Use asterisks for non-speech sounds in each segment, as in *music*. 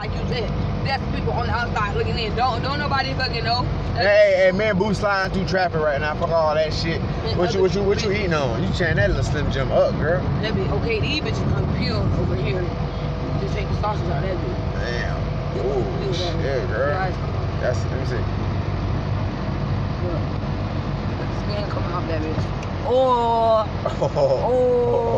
like you said. That's people on the outside looking in. Don't don't nobody fucking know. Hey, hey, hey, man, boo sliding through traffic right now. Fuck all that shit. What you, what you, what you eating on? You tearing that little slim jim up, girl. That be okay. These bitches peeled over here. Just take the sausage out of that bitch. Damn. Do shit, girl. Your eyes come on. That's let me see. Look. Skin coming off that bitch. Oh, *laughs* oh, yeah,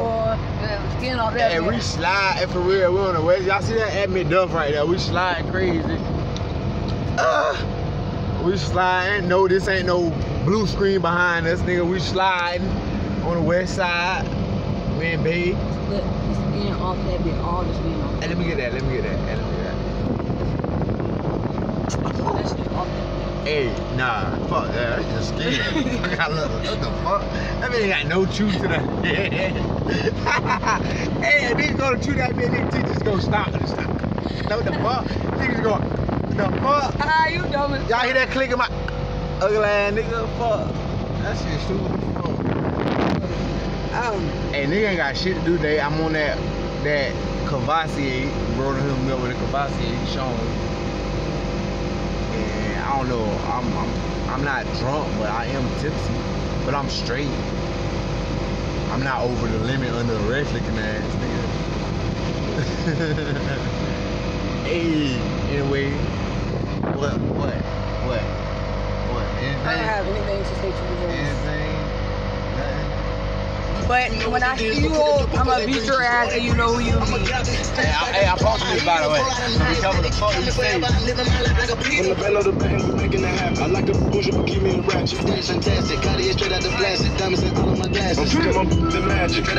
skin off that Hey, we slide for real. We on the west. Y'all see that Admit Duff right there? We sliding crazy. Uh, we sliding. No, this ain't no blue screen behind us, nigga. We sliding on the west side. We in Bay. Look, the skin off that bitch. All the skin off. Hey, let me get that. Let me get that. Hey, let me get that. That shit off that Hey, nah, fuck that. That's just skin. *laughs* I got look, what the fuck? That bitch ain't got no truth to that. *laughs* hey, niggas go to chew that bitch, niggas just go stop and stop. What the fuck? Niggas go, the fuck? *laughs* Ah, you dumb as Y'all hear that click in my ugly ass nigga? Fuck. That shit stupid as fuck. Um, Hey, nigga ain't got shit to do today. I'm on that that Courvoisier, bro, him up with a Courvoisier, Sean. And I don't know, I'm, I'm I'm not drunk, but I am tipsy. But I'm straight. I'm not over the limit under arrest looking ass nigga. *laughs* hey, anyway, what, what, what, what? Anything? I don't have anything to say to you guys. Anything? Nothing? But when I see you, I'm gonna beat your ass and you know who you be. Hey, I, hey, I posted this by the way. So be careful the fuck you say. From the bell of the band, we making it happen. I like the bougie, but keep me in ratchet. That's fantastic. The plastic. Diamonds all of my glasses. I'm the magic.